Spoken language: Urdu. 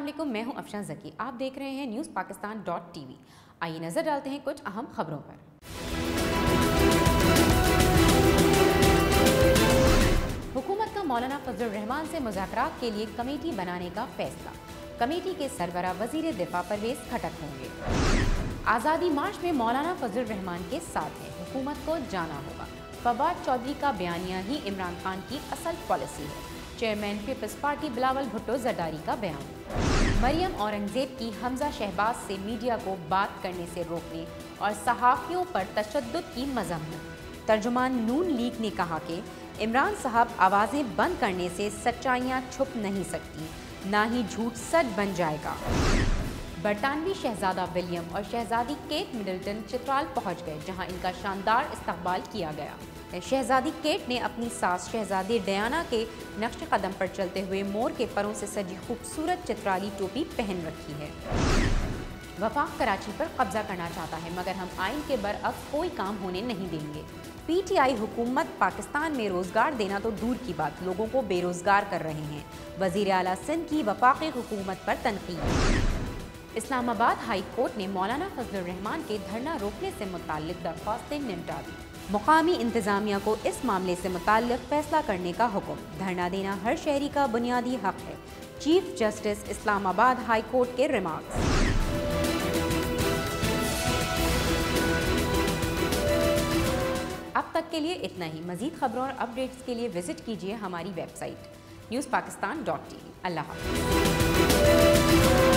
میں ہوں افشان زکی۔ آپ دیکھ رہے ہیں news Pakistan dot T V. آئیے نظر ڈالتے ہیں کچھ اہم خبروں پر۔ حکومت کا مولانا فضل الرحمان سے مذاکرات کے لیے کمیٹی بنانے کا فیصلہ۔ کمیٹی کے سربراہ وزیر دفاع پرویز کھٹک ہوں گے۔ آزادی مارچ میں مولانا فضل الرحمان کے ساتھ ہے حکومت کو جانا ہوگا۔ فواد چودھری کا بیانیہ ہی عمران خان کی اصل پالیسی ہے۔ Chairman Peoples Party Bilawal Bhutto Zardari کا بیان۔ مریم اورنگزیب کی حمزہ شہباز سے میڈیا کو بات کرنے سے روکنے اور صحافیوں پر تشدد کی مذمت۔ ترجمان نون لیگ نے کہا کہ عمران صاحب آوازیں بند کرنے سے سچائیاں چھپ نہیں سکتی، نہ ہی جھوٹ سچ بن جائے گا۔ برطانوی شہزادہ ولیم اور شہزادی کیٹ مڈلٹن چترال پہنچ گئے، جہاں ان کا شاندار استقبال کیا گیا۔ شہزادی کیٹ نے اپنی ساس شہزادی ڈیانا کے نقش قدم پر چلتے ہوئے مور کے پروں سے سجی خوبصورت چترالی ٹوپی پہن رکھی ہے۔ وفاق کراچی پر قبضہ کرنا چاہتا ہے، مگر ہم آئین کے برعکس کوئی کام ہونے نہیں دیں گے۔ پی ٹی آئی حکومت پاکستان میں روزگار دینا تو دور کی بات، لوگوں کو بے روزگار کر رہے ہیں۔ وزیر اعلیٰ سندھ کی وفاقی حکومت پر تنقید۔ اسلام آباد ہائی کورٹ نے مولانا فضل الرحمان کے دھرنا روکنے سے متعلق درخواستیں نمٹا دی۔ مقامی انتظامیہ کو اس معاملے سے متعلق فیصلہ کرنے کا حکم۔ دھرنا دینا ہر شہری کا بنیادی حق ہے۔ Chief justice Islamabad high court کے ریمارکس۔ اب تک کے لیے اتنا ہی۔ مزید خبروں اور اپڈیٹس کے لیے وزٹ کیجیے ہماری web site. News Pakistan dot T V. اللہ حافظ۔